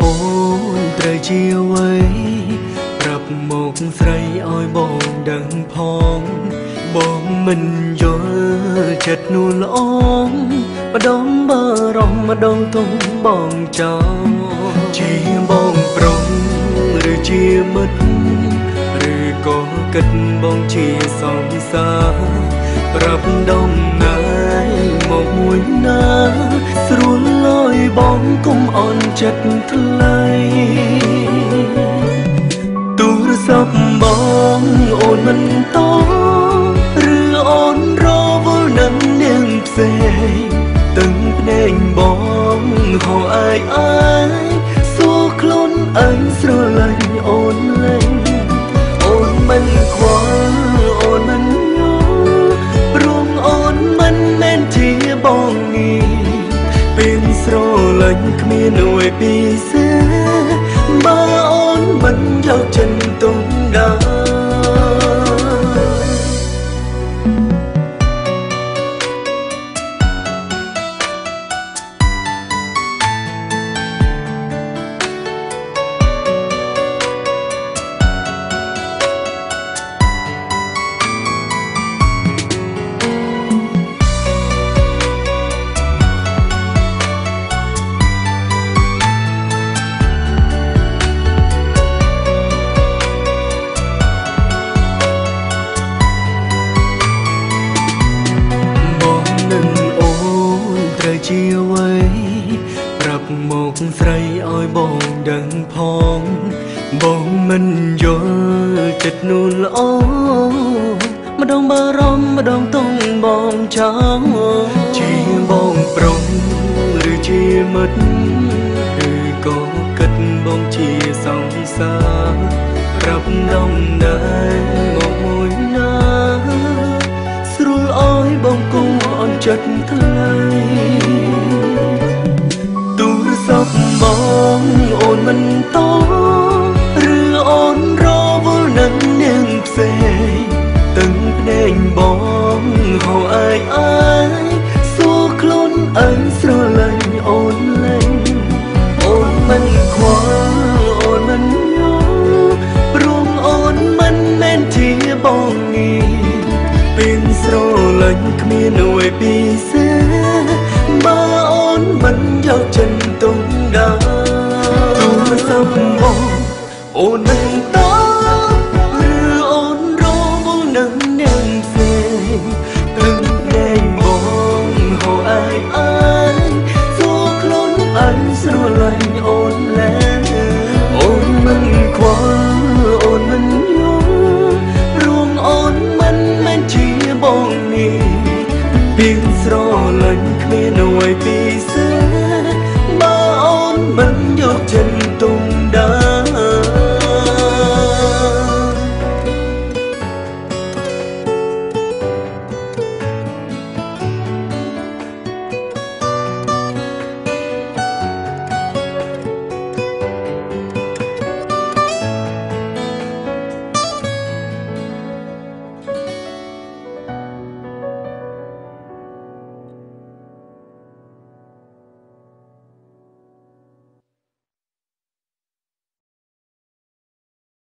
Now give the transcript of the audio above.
អូនត្រូវជាអ្វីប្រាប់មកស្រីឲ្យបងដឹងផងបងមិនយល់ចិត្តនួនល្អម្ដងបារម្ភម្ដងទុំបងចោលជាបងប្រុសឬជាមិត្តឬក៏គិតបងជាសងសាប្រាប់ដំណើរមកមួយណាស្រួលលយ បងគុំអន់ចិត្តថ្លៃទូរស័ព្ទបងអូនមិនតឬអូនរវល់នឹងនាងផ្សេងទឹងភ្នែកបងហៅអាយអាយសួរខ្លួនអញស្រឡាញ់អូនលេង គ្មានអ្វីពិសេស ស្រីឲ្យបងដឹងផង បងមិនយល់ចិត្តនួនល្អម្ដងបារម្ភម្ដងតុងបងចង់ជាបងប្រុសឬជាមិត្តឬក៏គិតបងជាសងសាប្រាប់ដំណើរមកមួយណាស្រួលអើយបងគុំអន់ចិត្តថ្លៃ គ្មានអ្វីពិសេសបើអូនមិនយកចិត្តទុំដល់ទូរស័ព្ទមកអូនមិនតឬអូនរវល់នឹងនាងផ្សេងទឹងភ្នែកបងហៅអាយអាយសួរខ្លួនអញស្រលាញ់អូនលែង